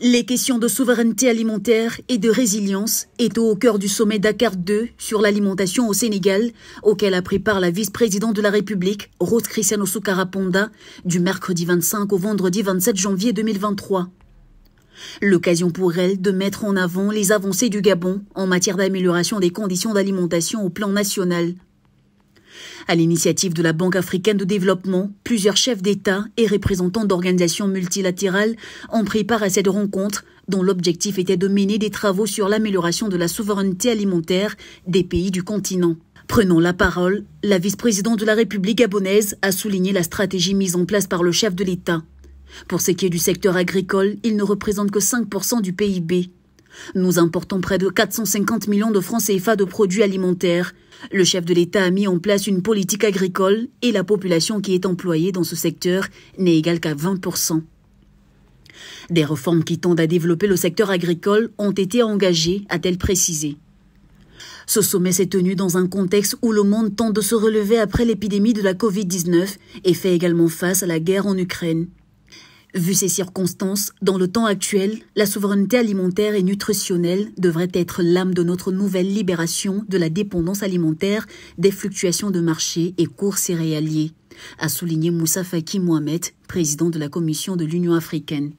Les questions de souveraineté alimentaire et de résilience étaient au cœur du sommet Dakar 2 sur l'alimentation au Sénégal, auquel a pris part la vice-présidente de la République, Rose Cristiano Soukaraponda, du mercredi 25 au vendredi 27 janvier 2023. L'occasion pour elle de mettre en avant les avancées du Gabon en matière d'amélioration des conditions d'alimentation au plan national. À l'initiative de la Banque africaine de développement, plusieurs chefs d'État et représentants d'organisations multilatérales ont pris part à cette rencontre dont l'objectif était de mener des travaux sur l'amélioration de la souveraineté alimentaire des pays du continent. Prenant la parole, la vice-présidente de la République gabonaise a souligné la stratégie mise en place par le chef de l'État. Pour ce qui est du secteur agricole, il ne représente que 5% du PIB. Nous importons près de 450 millions de francs CFA de produits alimentaires. Le chef de l'État a mis en place une politique agricole et la population qui est employée dans ce secteur n'est égale qu'à 20%. Des réformes qui tendent à développer le secteur agricole ont été engagées, a-t-elle précisé. Ce sommet s'est tenu dans un contexte où le monde tente de se relever après l'épidémie de la Covid-19 et fait également face à la guerre en Ukraine. Vu ces circonstances, dans le temps actuel, la souveraineté alimentaire et nutritionnelle devrait être l'âme de notre nouvelle libération de la dépendance alimentaire des fluctuations de marché et cours céréaliers, a souligné Moussa Faki Mohamed, président de la Commission de l'Union africaine.